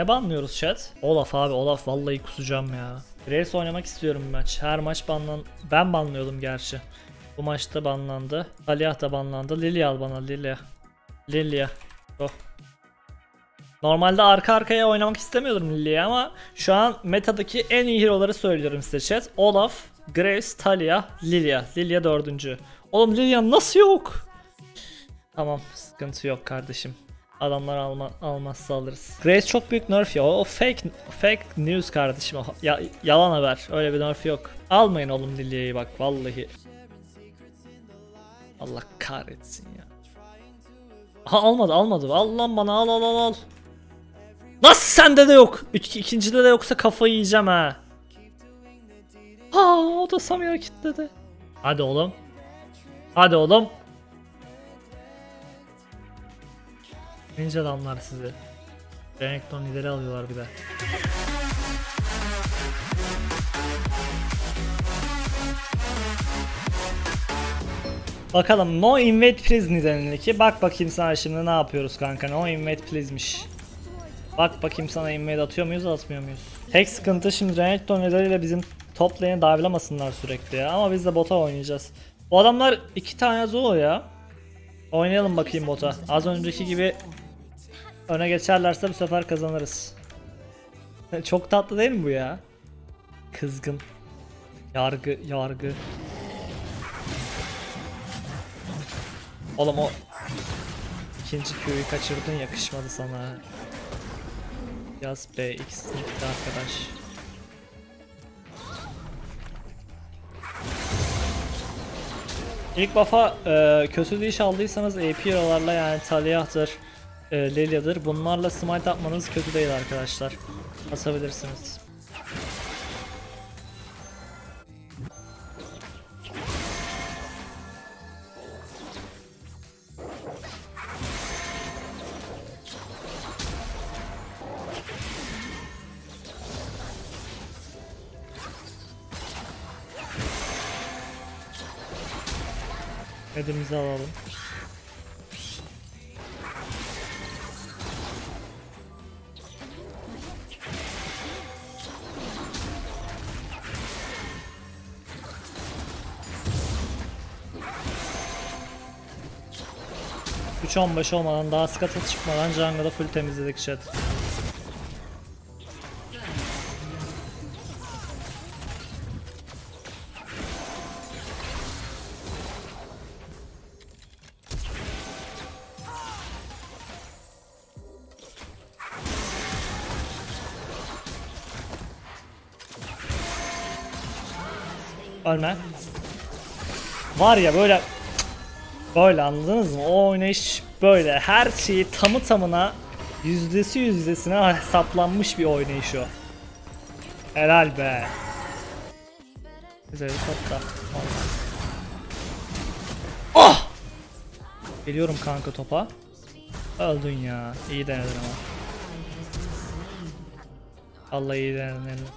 Ne banlıyoruz chat? Olaf abi Olaf vallahi kusacağım ya. Graves oynamak istiyorum maç. Her maç banlan... Ben banlıyordum gerçi. Bu maçta banlandı. Aliyah da banlandı. Lilia al bana Lilia. Lilia. Oh. Normalde arka arkaya oynamak istemiyordum Lilia'yı ama şu an metadaki en iyi hero'ları söylüyorum size chat. Olaf, Graves, Talia, Lilia. Lilia dördüncü. Oğlum Lilia nasıl yok? Tamam sıkıntı yok kardeşim. Adamlar alma, almazsa alırız. Grace çok büyük nerf ya. O fake fake news kardeşim. Ya, yalan haber. Öyle bir nerf yok. Almayın oğlum Lilia'yı bak vallahi. Allah kahretsin ya. Aha almadı almadı. Al lan bana al al al al. Nasıl sende de yok? Üç, ikincide de yoksa kafayı yiyeceğim ha. Ha o da Samira kitledi. Hadi oğlum. Hadi oğlum. Ninja adamlar sizi. Renekton lideri alıyorlar bir de. Bakalım No Invade Please nedenindeki. Bak bakayım sana şimdi ne yapıyoruz kanka. No Invade Please'miş. Bak bakayım sana invade atıyor muyuz atmıyor muyuz? Tek sıkıntı şimdi Renekton lideriyle bizim top lane'i dive'lamasınlar sürekli ya. Ama biz de bota oynayacağız. Bu adamlar iki tane Zulu ya. Oynayalım bakayım bota. Az önceki gibi öne geçerlerse bu sefer kazanırız. Çok tatlı değil mi bu ya? Kızgın. Yargı, yargı. Oğlum o ikinci Q'yu kaçırdın yakışmadı sana. Yaz BX gitti arkadaş. İlk buff'a e, kötü diş aldıysanız AP hero'larla yani Taliyah'tır, e, Lilia'dır. Bunlarla smite atmanız kötü değil arkadaşlar. Basabilirsiniz. Hedimizi alalım. Üç on beş olmadan daha skata çıkmadan jungle'da full temizledik chat. Ölme. Var ya böyle böyle anladınız mı? O oynayış böyle her şeyi tamı tamına yüzdesi yüzdesine hesaplanmış bir oynayış o. Helal be. Güzel top da. Oh! Geliyorum kanka topa. Öldün ya. İyi denedin ama. Allah iyi denedin eline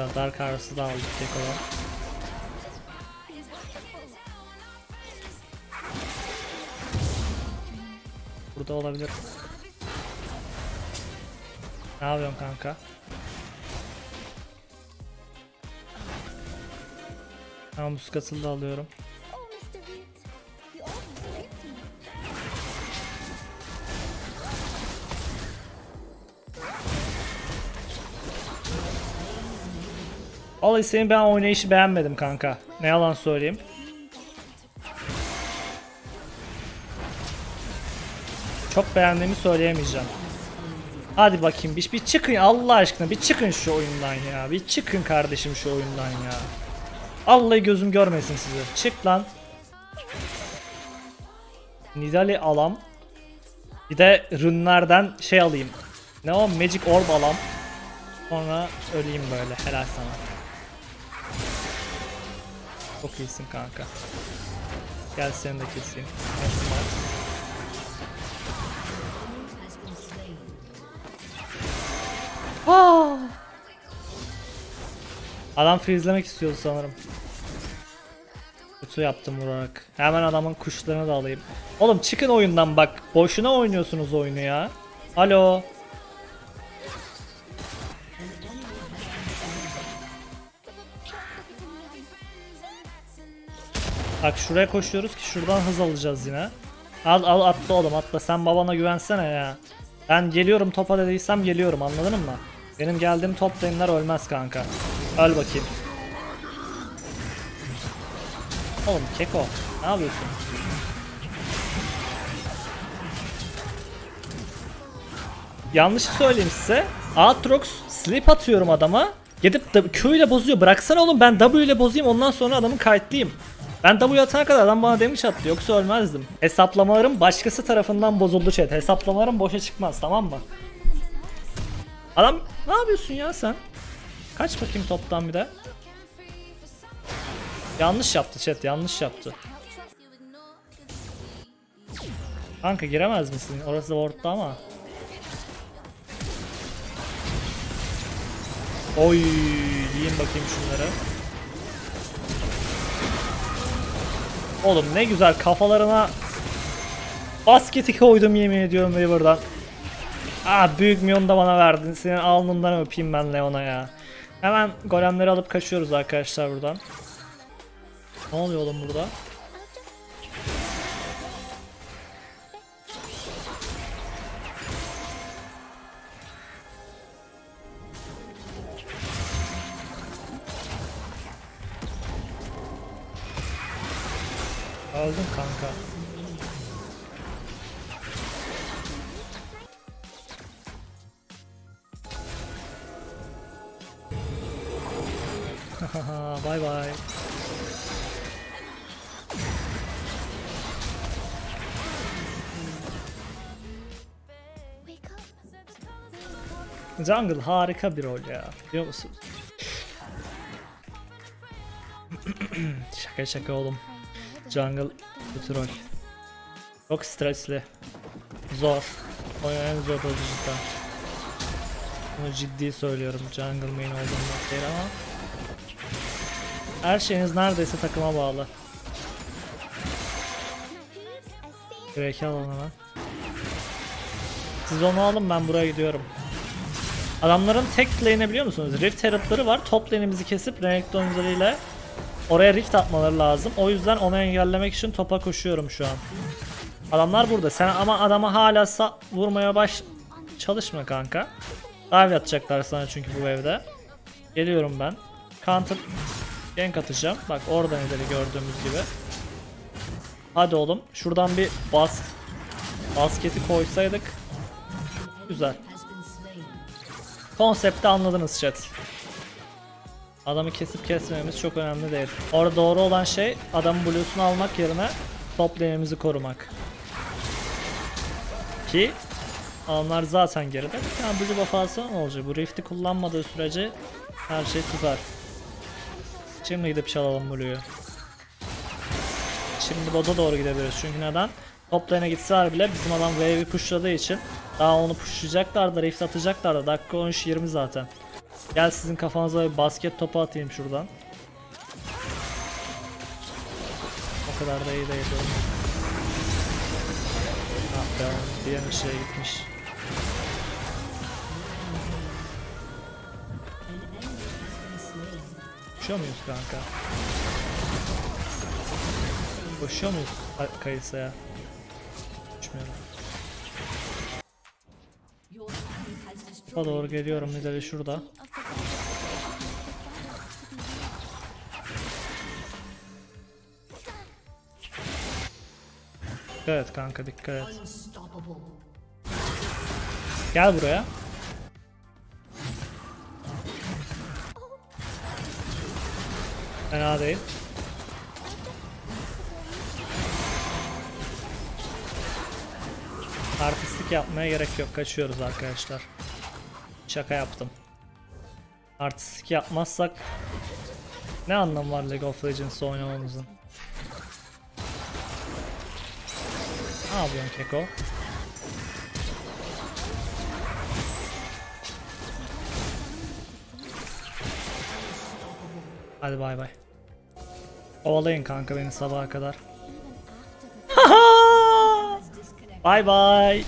sağlık. Dark Aras'ı da aldık tek. Burada olabilir. Ne yapıyorsun kanka? Tamam bu da alıyorum. Vallahi senin ben oynayışı beğenmedim kanka. Ne yalan söyleyeyim. Çok beğendiğimi söyleyemeyeceğim. Hadi bakayım bir, bir çıkın Allah aşkına bir çıkın şu oyundan ya. Bir çıkın kardeşim şu oyundan ya. Vallahi gözüm görmesin sizi. Çık lan. Nidali alam. Bir de rünlerden şey alayım. Ne o? Magic Orb alam. Sonra öleyim böyle. Helal sana. Çok iyisin kanka. Gel seni de keseyim. Ah! Adam freezelemek istiyordu sanırım. Kötü yaptım vurarak. Hemen adamın kuşlarını da alayım. Oğlum çıkın oyundan bak. Boşuna oynuyorsunuz oyunu ya. Alo. Bak şuraya koşuyoruz ki şuradan hız alacağız yine. Al al atla oğlum atla sen babana güvensene ya. Ben geliyorum topa dediysem geliyorum anladın mı? Benim geldiğim top lane'ler ölmez kanka. Öl bakayım. Oğlum Keko ne yapıyorsun? Yanlış söyleyeyim size. Aatrox sleep atıyorum adama. Gidip Q ile bozuyor. Bıraksana oğlum ben W ile bozayım ondan sonra adamı kayıtlayayım. Ben W atana kadar adam bana demiş attı yoksa ölmezdim. Hesaplamalarım başkası tarafından bozuldu chat. Hesaplamalarım boşa çıkmaz tamam mı? Adam ne yapıyorsun ya sen? Kaç bakayım toptan bir de. Yanlış yaptı chat yanlış yaptı. Kanka giremez misin? Orası ward'da ama. Oy, yiyin bakayım şunları. Oğlum ne güzel kafalarına basketi koydum yemin ediyorum ve buradan. Aa büyük milyon da bana verdin. Senin alnından öpeyim ben Leon'a ya. Hemen golemleri alıp kaçıyoruz arkadaşlar buradan. Ne oluyor oğlum burada? Öldüm kanka. bye bye. Jungle harika bir rol ya. Biliyor musun? şaka şaka oğlum. Jungle rol. Çok stresli. Zor. Oyun en zor cidden. Bunu ciddi söylüyorum. Jungle main olduğunda değil ama. Her şeyiniz neredeyse takıma bağlı. Direkt alın hemen. Siz onu alın ben buraya gidiyorum. Adamların tek lane'i biliyor musunuz? Rift Herald'ları var. Top lane'imizi kesip Renekton ile oraya rift atmaları lazım. O yüzden onu engellemek için topa koşuyorum şu an. Adamlar burada. Sen ama adama hala vurmaya baş çalışma kanka. Dive atacaklar sana çünkü bu evde. Geliyorum ben. Counter gank atacağım. Bak oradan ileri gördüğümüz gibi. Hadi oğlum. Şuradan bir bas basketi koysaydık. Güzel. Konsepti anladınız chat. Adamı kesip kesmememiz çok önemli değil. Orada doğru olan şey adamın blues'unu almak yerine top lane'imizi korumak. Ki adamlar zaten geride. Yani blue buff alsa ne olacak? Bu rift'i kullanmadığı sürece her şey süper. Şimdi gidip çalalım blue'yu. Şimdi bota doğru gidebiliriz çünkü neden? Top lane'e gitseler bile bizim adam wave'i pushladığı için daha onu pushlayacaklar da rift atacaklar da dakika 13-20 zaten. Gel sizin kafanıza bir basket topu atayım şuradan. O kadar da iyi değil. Ah be diğer şeye gitmiş. Koşuyor muyuz kanka? Koşuyor muyuz Kayısa'ya? Uçmuyorum. Doğru geliyorum Nidali şurada. Dikkat et kanka dikkat et. Gel buraya. Fena değil. Artistlik yapmaya gerek yok. Kaçıyoruz arkadaşlar. Şaka yaptım. Artistlik yapmazsak ne anlamı var League of Legends oynamamızın? Albion Keko. Hadi bay bay. Ovalayın kanka beni sabaha kadar. bay bay.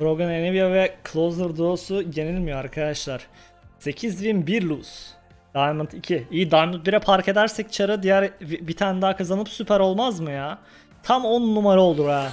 Brogan Enivia ve Closer duosu yenilmiyor arkadaşlar. 8001 lose. Diamond 2. İyi Diamond 1'e park edersek çarı diğer bir tane daha kazanıp süper olmaz mı ya? Tam 10 numara olur ha.